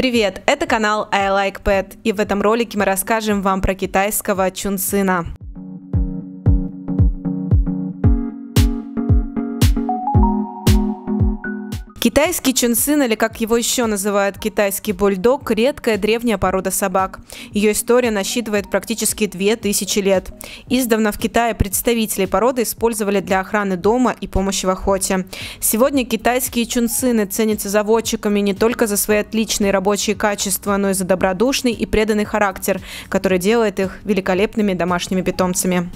Привет, это канал I Like Pet, и в этом ролике мы расскажем вам про китайского чунсына. Китайский чунсын, или как его еще называют китайский бульдог, редкая древняя порода собак. Ее история насчитывает практически 2000 лет. Издавна в Китае представителей породы использовали для охраны дома и помощи в охоте. Сегодня китайские чунсыны ценятся заводчиками не только за свои отличные рабочие качества, но и за добродушный и преданный характер, который делает их великолепными домашними питомцами.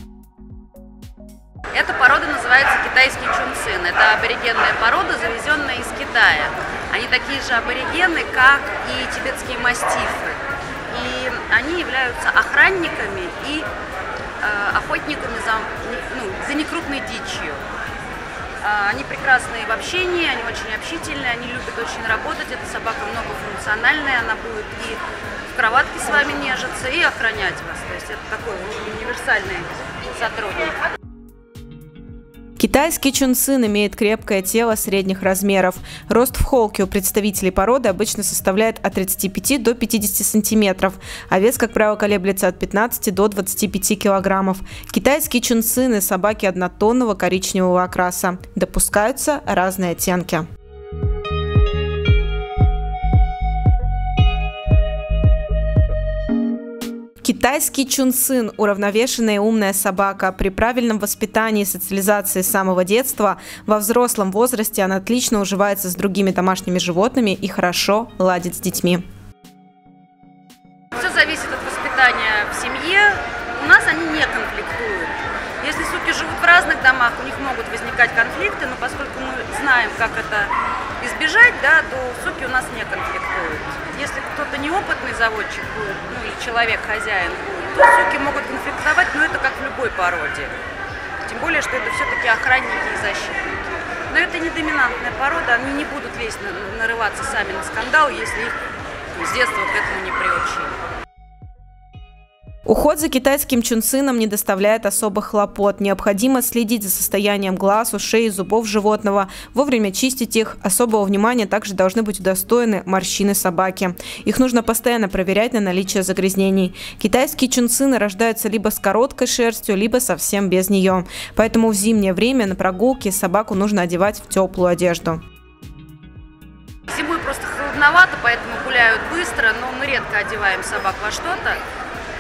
Эта порода называется китайский чунцин. Это аборигенная порода, завезенная из Китая. Они такие же аборигены, как и тибетские мастифы. И они являются охранниками и э, охотниками за, ну, за некрупной дичью. Э, они прекрасные в общении, они очень общительные, они любят очень работать. Эта собака многофункциональная, она будет и в кроватке с вами нежиться, и охранять вас. То есть это такой универсальный сотрудник. Китайский чунцин имеет крепкое тело средних размеров. Рост в холке у представителей породы обычно составляет от 35 до 50 сантиметров, а вес, как правило, колеблется от 15 до 25 килограммов. Китайские чунцины – собаки однотонного коричневого окраса. Допускаются разные оттенки. Китайский чунсын – уравновешенная и умная собака. При правильном воспитании и социализации с самого детства во взрослом возрасте она отлично уживается с другими домашними животными и хорошо ладит с детьми. Все зависит от воспитания в семье. У нас они не конфликтуют. Если суки живут в разных домах, у них могут возникать конфликты, но поскольку мы знаем, как это избежать, да, то суки у нас не конфликтуют. Если кто-то неопытный заводчик будет, ну или человек-хозяин будет, то суки могут конфликтовать, но это как в любой породе. Тем более, что это все-таки охранники и защитники. Но это не доминантная порода, они не будут лезть, нарываться сами на скандал, если их с детства к этому не приучили. Уход за китайским чунцином не доставляет особых хлопот. Необходимо следить за состоянием глаз, ушей и зубов животного, вовремя чистить их. Особого внимания также должны быть удостоены морщины собаки. Их нужно постоянно проверять на наличие загрязнений. Китайские чунцины рождаются либо с короткой шерстью, либо совсем без нее. Поэтому в зимнее время на прогулке собаку нужно одевать в теплую одежду. Зимой просто холодновато, поэтому гуляют быстро, но мы редко одеваем собак во что-то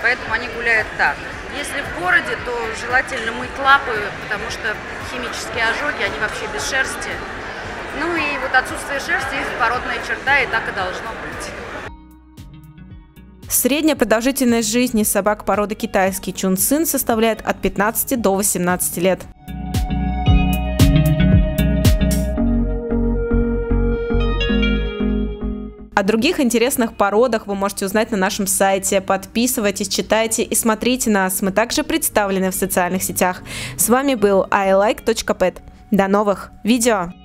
поэтому они гуляют так. Если в городе, то желательно мыть лапы, потому что химические ожоги, они вообще без шерсти. Ну и вот отсутствие шерсти породная черта, и так и должно быть. Средняя продолжительность жизни собак породы китайский чунцин составляет от 15 до 18 лет. О других интересных породах вы можете узнать на нашем сайте. Подписывайтесь, читайте и смотрите нас. Мы также представлены в социальных сетях. С вами был ilike.pet. До новых видео!